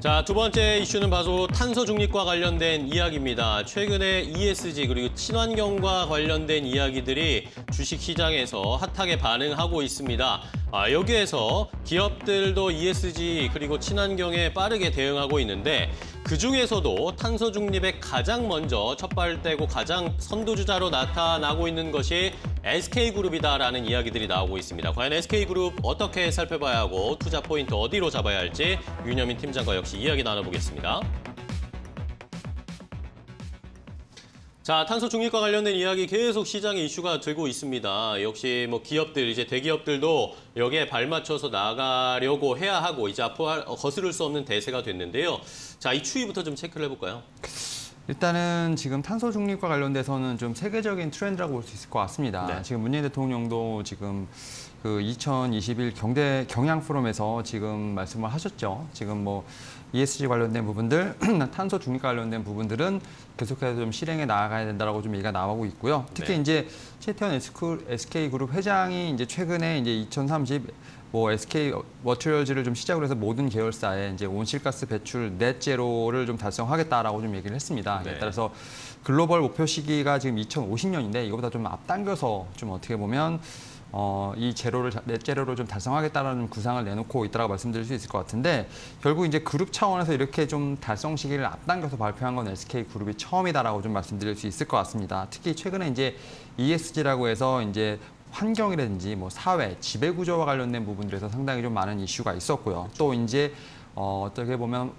자, 두 번째 이슈는 바로 탄소 중립과 관련된 이야기입니다. 최근에 ESG 그리고 친환경과 관련된 이야기들이 주식 시장에서 핫하게 반응하고 있습니다. 아, 여기에서 기업들도 ESG 그리고 친환경에 빠르게 대응하고 있는데 그 중에서도 탄소 중립에 가장 먼저 첫발을 떼고 가장 선두주자로 나타나고 있는 것이 SK그룹이다라는 이야기들이 나오고 있습니다. 과연 SK그룹 어떻게 살펴봐야 하고 투자 포인트 어디로 잡아야 할지 윤여민 팀장과 역시 이야기 나눠보겠습니다. 자, 탄소 중립과 관련된 이야기 계속 시장에 이슈가 되고 있습니다. 역시 뭐 기업들, 이제 대기업들도 여기에 발맞춰서 나가려고 해야 하고 이제 앞으로 거스를 수 없는 대세가 됐는데요. 자, 이 추이부터 좀 체크를 해볼까요? 일단은 지금 탄소 중립과 관련돼서는 좀 세계적인 트렌드라고 볼 수 있을 것 같습니다. 네. 지금 문재인 대통령도 지금 그 2021 경제 경향 포럼에서 지금 말씀을 하셨죠. 지금 뭐 ESG 관련된 부분들, 탄소 중립 관련된 부분들은 계속해서 좀 실행해 나가야 된다라고 좀 얘기가 나오고 있고요. 특히 네. 이제 최태원 SK 그룹 회장이 이제 최근에 이제 2030 뭐 SK 머티리얼즈를 좀 시작으로 해서 모든 계열사에 이제 온실가스 배출 net zero를 좀 달성하겠다라고 좀 얘기를 했습니다. 네. 따라서 글로벌 목표 시기가 지금 2050년인데 이거보다 좀 앞당겨서 좀 어떻게 보면 어, 이 제로를 넷 제로를 좀 달성하겠다라는 구상을 내놓고 있다고 말씀드릴 수 있을 것 같은데 결국 이제 그룹 차원에서 이렇게 좀 달성 시기를 앞당겨서 발표한 건 SK 그룹이 처음이다라고 좀 말씀드릴 수 있을 것 같습니다. 특히 최근에 이제 ESG라고 해서 이제 환경이라든지 뭐 사회, 지배 구조와 관련된 부분들에서 상당히 좀 많은 이슈가 있었고요. 또 이제 어, 어떻게 보면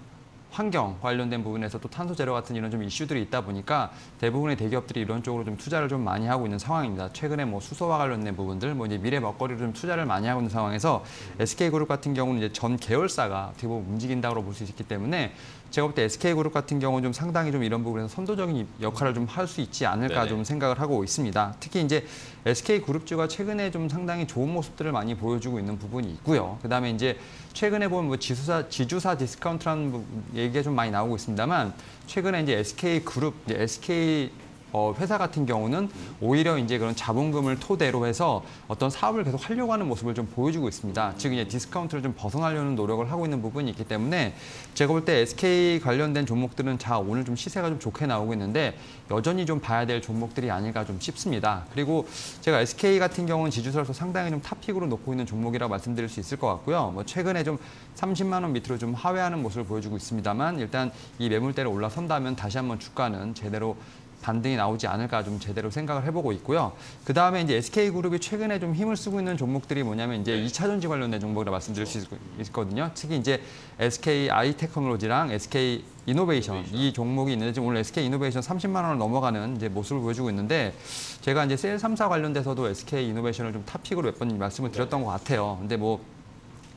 환경 관련된 부분에서 또 탄소 제로 같은 이런 좀 이슈들이 있다 보니까 대부분의 대기업들이 이런 쪽으로 좀 투자를 좀 많이 하고 있는 상황입니다. 최근에 뭐 수소와 관련된 부분들, 뭐 이제 미래 먹거리를 좀 투자를 많이 하고 있는 상황에서 SK그룹 같은 경우는 이제 전 계열사가 어떻게 보면 움직인다고 볼 수 있기 때문에 제가 볼 때 SK그룹 같은 경우는 좀 상당히 좀 이런 부분에서 선도적인 역할을 좀 할 수 있지 않을까 네네. 좀 생각을 하고 있습니다. 특히 이제 SK그룹주가 최근에 좀 상당히 좋은 모습들을 많이 보여주고 있는 부분이 있고요. 그다음에 이제 최근에 보면 뭐 지수사 지주사 디스카운트라는 얘기가 좀 많이 나오고 있습니다만 최근에 이제 SK그룹 SK 어, 회사 같은 경우는 오히려 이제 그런 자본금을 토대로 해서 어떤 사업을 계속 하려고 하는 모습을 좀 보여주고 있습니다. 즉 이제 디스카운트를 좀 벗어나려는 노력을 하고 있는 부분이 있기 때문에 제가 볼 때 SK 관련된 종목들은 자 오늘 좀 시세가 좀 좋게 나오고 있는데 여전히 좀 봐야 될 종목들이 아닐까 좀 싶습니다. 그리고 제가 SK 같은 경우는 지주사에서 상당히 좀 top pick으로 놓고 있는 종목이라고 말씀드릴 수 있을 것 같고요. 뭐 최근에 좀 30만 원 밑으로 좀 하회하는 모습을 보여주고 있습니다만 일단 이 매물대를 올라선다면 다시 한번 주가는 제대로 반등이 나오지 않을까 좀 제대로 생각을 해보고 있고요. 그 다음에 이제 SK그룹이 최근에 좀 힘을 쓰고 있는 종목들이 뭐냐면 이제 네. 2차 전지 관련된 종목이라 말씀드릴 수 있거든요. 특히 이제 SK 아이 테크놀로지랑 SK 이노베이션, 이노베이션 이 종목이 있는데 지금 오늘 SK 이노베이션 30만 원을 넘어가는 이제 모습을 보여주고 있는데 제가 이제 셀 3사 관련돼서도 SK 이노베이션을 좀 top pick으로 몇 번 말씀을 드렸던 네. 것 같아요. 근데 뭐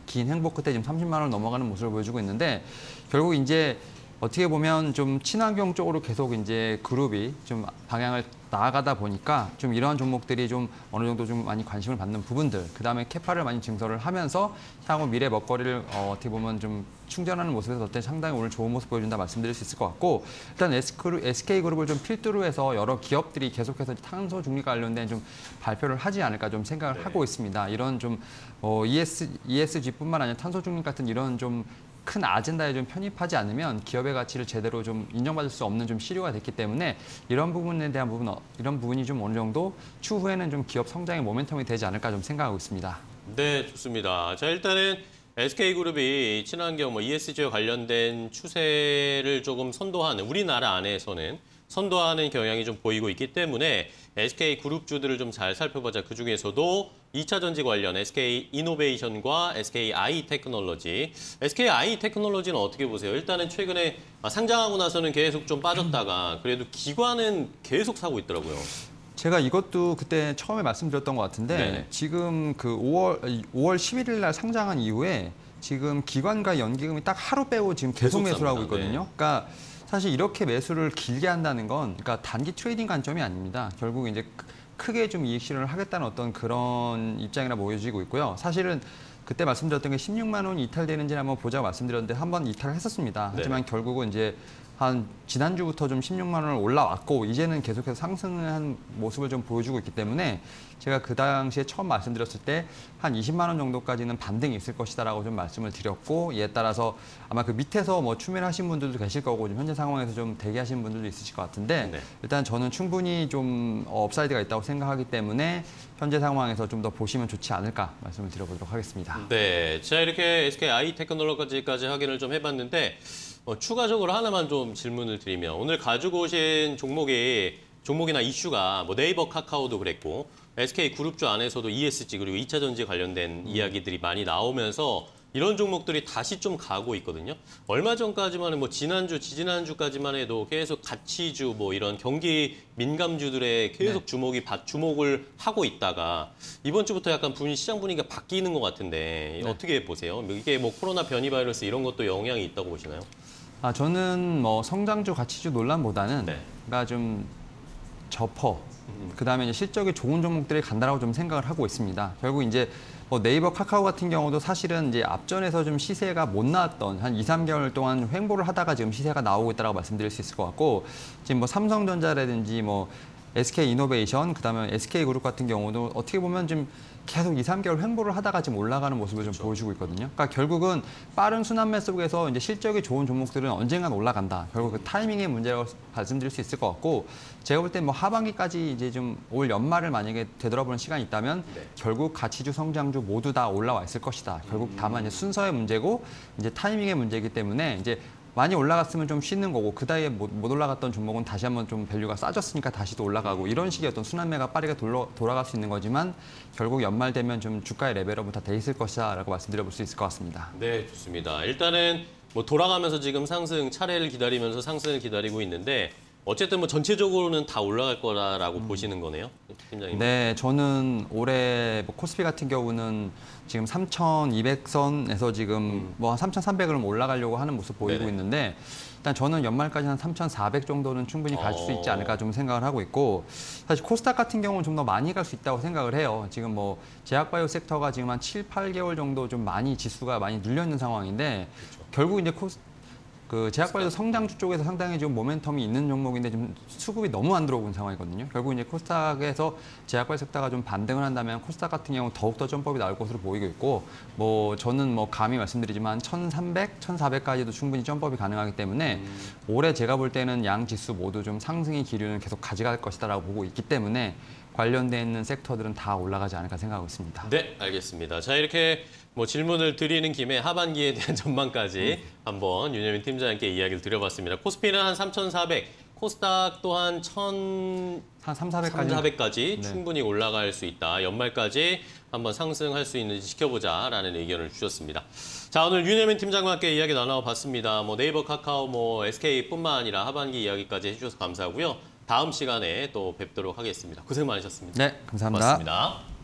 긴 행복 끝에 지금 30만 원을 넘어가는 모습을 보여주고 있는데 결국 이제 어떻게 보면 좀 친환경 쪽으로 계속 이제 그룹이 좀 방향을 나아가다 보니까 좀 이러한 종목들이 좀 어느 정도 좀 많이 관심을 받는 부분들, 그 다음에 캐파를 많이 증설을 하면서 향후 미래 먹거리를 어, 어떻게 보면 좀 충전하는 모습에서 어때 상당히 오늘 좋은 모습 보여준다 말씀드릴 수 있을 것 같고 일단 SK그룹을 좀 필두로 해서 여러 기업들이 계속해서 탄소 중립 관련된 좀 발표를 하지 않을까 좀 생각을 네. 하고 있습니다. 이런 좀 어, ES, ESG뿐만 아니라 탄소 중립 같은 이런 좀 큰 아젠다에 좀 편입하지 않으면 기업의 가치를 제대로 좀 인정받을 수 없는 좀 시류가 됐기 때문에 이런 부분에 대한 부분 어, 이런 부분이 좀 어느 정도 추후에는 좀 기업 성장의 모멘텀이 되지 않을까 좀 생각하고 있습니다. 네, 좋습니다. 자, 일단은 SK그룹이 친환경 뭐 ESG와 관련된 추세를 조금 선도하는 우리나라 안에서는 선도하는 경향이 좀 보이고 있기 때문에 SK 그룹주들을 좀 잘 살펴보자. 그중에서도 2차 전지 관련 SK 이노베이션과 SK 아이 테크놀로지. SK 아이 테크놀로지는 어떻게 보세요? 일단은 최근에 상장하고 나서는 계속 좀 빠졌다가 그래도 기관은 계속 사고 있더라고요. 제가 이것도 그때 처음에 말씀드렸던 것 같은데 네네. 지금 그 5월 5월 11일 날 상장한 이후에 지금 기관과 연기금이 딱 하루 빼고 지금 계속, 계속 매수를 하고 있거든요. 네. 그러니까 사실 이렇게 매수를 길게 한다는 건 그러니까 단기 trading 관점이 아닙니다. 결국 이제 크게 좀 이익 실현을 하겠다는 어떤 그런 입장이라 보여지고 있고요. 사실은 그때 말씀드렸던 게 16만 원 이탈되는지 한번 보자고 말씀드렸는데 한번 이탈을 했었습니다. 하지만 네. 결국은 이제 한 지난주부터 좀 16만 원을 올라왔고 이제는 계속해서 상승한 모습을 좀 보여주고 있기 때문에 제가 그 당시에 처음 말씀드렸을 때 한 20만 원 정도까지는 반등이 있을 것이다라고 좀 말씀을 드렸고 이에 따라서 아마 그 밑에서 뭐 추매하신 분들도 계실 거고 좀 현재 상황에서 좀 대기하시는 분들도 있으실 것 같은데 네. 일단 저는 충분히 좀 어, upside가 있다고 생각하기 때문에 현재 상황에서 좀 더 보시면 좋지 않을까 말씀을 드려보도록 하겠습니다. 네, 자 이렇게 SK 아이 테크놀로지까지 확인을 좀 해봤는데 어, 추가적으로 하나만 좀 질문을 드리면 오늘 가지고 오신 종목이 종목이나 이슈가 뭐 네이버 카카오도 그랬고 SK 그룹주 안에서도 ESG 그리고 2차 전지 관련된 이야기들이 많이 나오면서 이런 종목들이 다시 좀 가고 있거든요. 얼마 전까지만은 뭐 지난주, 지지난주까지만 해도 계속 가치주 뭐 이런 경기 민감주들에 계속 주목이 바- 주목을 하고 있다가 이번 주부터 약간 분위 시장 분위기가 바뀌는 것 같은데 어떻게 보세요? 이게 뭐 코로나 변이 바이러스 이런 것도 영향이 있다고 보시나요? 아 저는 뭐 성장주 가치주 논란보다는 네. 그러니까 좀 저퍼 그다음에 이제 실적이 좋은 종목들이 간다라고 좀 생각을 하고 있습니다. 결국 이제 뭐 네이버 카카오 같은 경우도 사실은 이제 앞전에서 좀 시세가 못 나왔던 한 2, 3개월 동안 횡보를 하다가 지금 시세가 나오고 있다고 말씀드릴 수 있을 것 같고 지금 뭐 삼성전자라든지 뭐 SK 이노베이션 그다음에 SK 그룹 같은 경우도 어떻게 보면 좀 계속 2, 3개월 횡보를 하다가 지금 올라가는 모습을 좀 보여주고 있거든요. 그러니까 결국은 빠른 순환매 속에서 이제 실적이 좋은 종목들은 언젠간 올라간다. 결국 그 타이밍의 문제라고 말씀드릴 수 있을 것 같고 제가 볼 때 뭐 하반기까지 이제 좀 올 연말을 만약에 되돌아보는 시간이 있다면 네. 결국 가치주, 성장주 모두 다 올라와 있을 것이다. 결국 다만 이제 순서의 문제고 이제 타이밍의 문제이기 때문에 이제 많이 올라갔으면 좀 쉬는 거고 그 다음에 못, 못 올라갔던 종목은 다시 한번 좀 value가 싸졌으니까 다시 또 올라가고 이런 식의 어떤 순환매가 빠르게 돌러, 돌아갈 수 있는 거지만 결국 연말 되면 좀 주가의 level up은 다 돼 있을 것이다라고 말씀드려볼 수 있을 것 같습니다. 네, 좋습니다. 일단은 뭐 돌아가면서 지금 상승 차례를 기다리면서 상승을 기다리고 있는데 어쨌든 뭐 전체적으로는 다 올라갈 거라고 보시는 거네요, 팀장님. 네, 저는 올해 뭐 코스피 같은 경우는 지금 3,200선에서 지금 뭐 3,300을 올라가려고 하는 모습 보이고 네네. 있는데 일단 저는 연말까지 한 3,400 정도는 충분히 갈 수 있지 어. 않을까 좀 생각을 하고 있고 사실 코스닥 같은 경우는 좀 더 많이 갈 수 있다고 생각을 해요. 지금 뭐 제약바이오 섹터가 지금 한 7, 8개월 정도 좀 많이 지수가 많이 눌려 있는 상황인데 결국 이제 코스 그 제약바이오 성장주 쪽에서 상당히 지금 모멘텀이 있는 종목인데 좀 수급이 너무 안 들어오는 상황이거든요. 결국 이제 코스닥에서 제약바이오 섹터가 좀 반등을 한다면 코스닥 같은 경우 는 더욱더 점법이 나올 것으로 보이고 있고 뭐 저는 뭐 감히 말씀드리지만 1,300, 1,400까지도 충분히 점법이 가능하기 때문에 올해 제가 볼 때는 양 지수 모두 좀 상승의 기류는 계속 가져갈 것이다라고 보고 있기 때문에 관련돼 있는 섹터들은 다 올라가지 않을까 생각하고 있습니다. 네, 알겠습니다. 자, 이렇게 뭐 질문을 드리는 김에 하반기에 대한 전망까지 한번 윤여민 팀장님께 이야기를 드려봤습니다. 코스피는 한 3,400, 코스닥 또한 1,000한 3, 400까지 3,400까지 네. 충분히 올라갈 수 있다. 연말까지 한번 상승할 수 있는지 지켜보자라는 의견을 주셨습니다. 자, 오늘 윤혜민 팀장과 함께 이야기 나눠봤습니다. 뭐 네이버, 카카오, 뭐 SK뿐만 아니라 하반기 이야기까지 해주셔서 감사하고요. 다음 시간에 또 뵙도록 하겠습니다. 고생 많으셨습니다. 네, 감사합니다. 고맙습니다.